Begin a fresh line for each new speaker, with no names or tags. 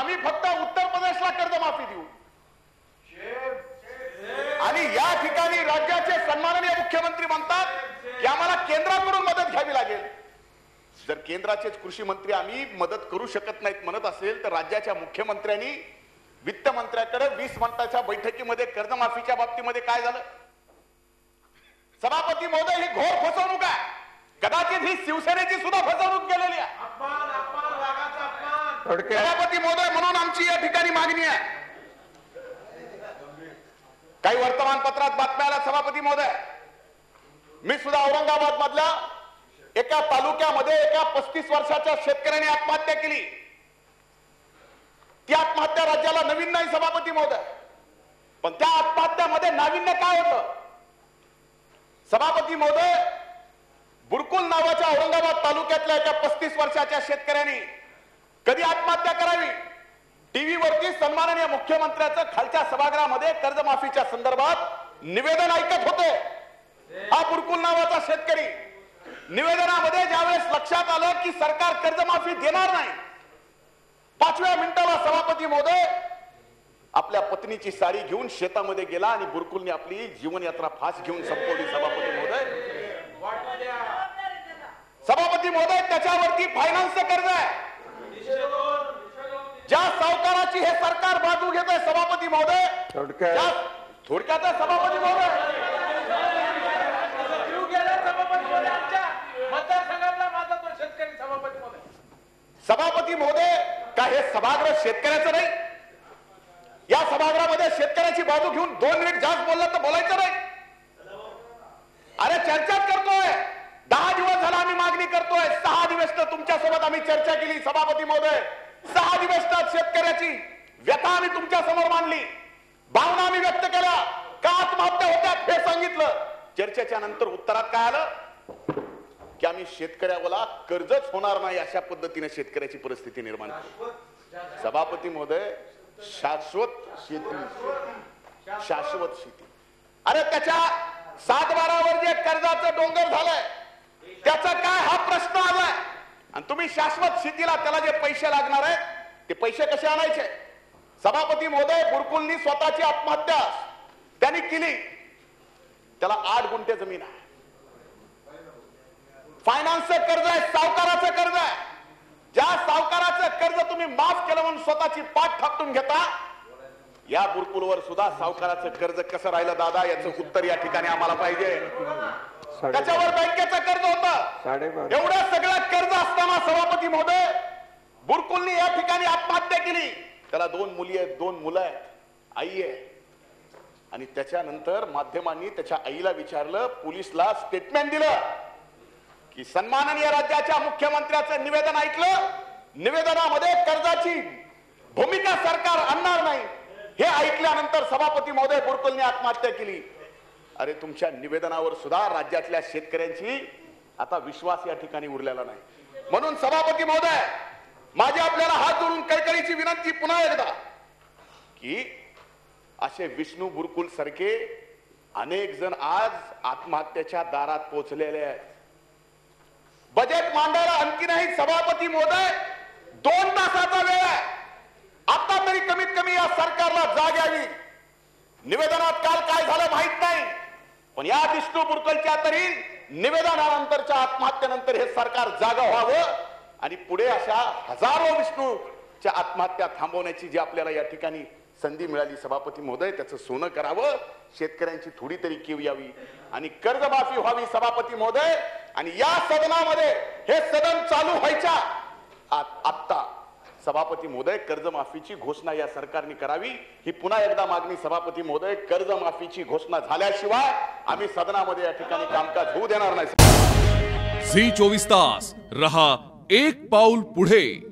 आम्ही फक्त उत्तर प्रदेशला कर्जमाफी देऊ. आणि या ठिकाणी राज्याचे सन्माननीय मुख्यमंत्री म्हणतात की आम्हाला केंद्राकडून मदत घ्यावी लागेल. जर केंद्राचेच कृषी मंत्री आम्ही मदत करू शकत नाहीत म्हणत असेल तर राज्याच्या मुख्यमंत्र्यांनी वित्त मंत्र्याकडे वीस मिनिटाच्या बैठकीमध्ये कर्जमाफीच्या बाबतीमध्ये काय झालं? सभापती महोदय ही घोर फसवणूक आहे. कदाचित ही शिवसेनेची सुद्धा फसवणूक केलेली आहे. सभापती महोदय म्हणून आमची या ठिकाणी मागणी आहे. काही वर्तमानपत्रात बातम्या आल्या सभापती महोदय. मी सुद्धा औरंगाबाद मधल्या एका तालुक्यामध्ये एका पस्तीस वर्षाच्या शेतकऱ्याने आत्महत्या केली. ती आत्महत्या राज्याला नवीन नाही सभापती महोदय. पण त्या आत्महत्यामध्ये नाविन्य काय होतं? सभापती महोदय बुरकुल नावाच्या औरंगाबाद तालुक्यातल्या एका पस्तीस वर्षाच्या शेतकऱ्यांनी कधी आत्महत्या करावी? टीव्हीवरती सन्माननीय मुख्यमंत्र्याचं खालच्या सभागृहामध्ये कर्जमाफीच्या संदर्भात निवेदन ऐकत होते. हा बुरकुल नावाचा शेतकरी. निवेदनामध्ये ज्यावेळेस लक्षात आलं की सरकार कर्जमाफी देणार नाही पाचव्या मिनिटाला सभापती महोदय आपल्या पत्नीची साडी घेऊन शेतामध्ये गेला आणि बुरकुलने आपली जीवनयात्रा फास घेऊन संपवली सभापती महोदय. सभापती महोदय त्याच्यावरती फायनान्सचं कर्ज आहे. ज्या सावकाराची हे सरकार बाजू घेत आहे सभापती महोदय
थोडक्यात
त्या- थोडक्यात आहे सभापती महोदय. सभापती महोदय का हे सभागृह शेतकऱ्याचं नाही? या सभागृहामध्ये शेतकऱ्याची बाजू घेऊन दोन मिनिट जास्त बोलला तर बोलायचं नाही. अरे चर्चाच करतोय. दहा दिवस झाला आम्ही मागणी करतोय. सहा दिवस तर तुमच्यासोबत आम्ही चर्चा केली सभापती महोदय. सहा दिवस तर शेतकऱ्याची व्यथा आम्ही तुमच्यासमोर मांडली. भावना आम्ही व्यक्त केल्या. का आत्महत्या होत्या हे सांगितलं. चर्चेच्या नंतर उत्तरात काय आलं? की आम्ही शेतकऱ्याला कर्जच होणार नाही अशा पद्धतीने शेतकऱ्याची परिस्थिती निर्माण केली. सभापती महोदय शाश्वत शेती. शाश्वत शेती. अरे त्याच्या सात बारावर जे कर्जाचं डोंगर झालंय त्याचा काय हा प्रश्न आलाय? आणि तुम्ही शाश्वत शेतीला त्याला जे पैसे लागणार आहेत ते पैसे कसे आणायचे? सभापती महोदय गुरुकुलनी स्वतःची आत्महत्या त्यांनी केली. त्याला आठ गुंठे जमीन आहे. फायनान्सचं कर्ज आहे सावकाराचं कर्ज आहे. ज्या सावकाराचं कर्ज तुम्ही माफ केलं म्हणून स्वतःची पाठ थापटून घेता या बुरकुलवर सुद्धा सावकाराचं कर्ज कसं राहिलं दादा? याचं उत्तर या ठिकाणी आम्हाला पाहिजे. त्याच्यावर बँकेचं कर्ज होतं.
साडेबारा.
एवढं सगळं कर्ज असताना सभापती महोदय बुरकुलनी या ठिकाणी आत्महत्या केली. त्याला दोन मुली आहेत दोन मुलं आहेत. आई आहे. आणि त्याच्यानंतर माध्यमांनी त्याच्या आईला विचारलं पोलिसला स्टेटमेंट दिलं की सन्माननीय राज्याच्या मुख्यमंत्र्याचं निवेदन ऐकलं. निवेदनामध्ये कर्जाची भूमिका सरकार आणणार नाही. हे ऐकल्यानंतर सभापती महोदय बोरकुलने आत्महत्या केली. अरे तुमच्या निवेदनावर सुद्धा राज्यातल्या शेतकऱ्यांची आता विश्वास या ठिकाणी उरलेला नाही. म्हणून सभापती महोदय माझी आपल्याला हात जोडून कळकळीची विनंती पुन्हा एकदा की असे विष्णू बुरकुल सारखे अनेक जण आज आत्महत्याच्या दारात पोहोचलेले आहेत. बजेट मांडायला आणखीनही सभापती महोदय दोन तासाचा वेळ आहे. आता तरी कमीत कमी या सरकारला जाग यावी. निवेदनात काल काय झालं माहीत नाही. पण या विष्णू बुरकलच्या तरी निवेदनानंतरच्या आत्महत्येनंतर हे सरकार जागा व्हावं आणि पुढे अशा हजारो विष्णूच्या आत्महत्या थांबवण्याची जी आपल्याला या ठिकाणी संधी मिळाली सभापती महोदय त्याचं सोनं करावं शेतकऱ्यांची थोडी तरी कीव यावी आणि कर्जमाफी व्हावी सभापती महोदय. आणि या सदनामध्ये हे सदन चालू व्हायच्या आ- आत्ता सभापती महोदय कर्जमाफीची घोषणा या सरकारने करावी. ही पुन्हा एकदा मागणी सभापती महोदय कर्जमाफीची घोषणा झाल्याशिवाय आम्ही सदनामध्ये या ठिकाणी कामकाज होऊ देणार नाही.
झी चोवीस तास. रहा एक पाऊल पुढे.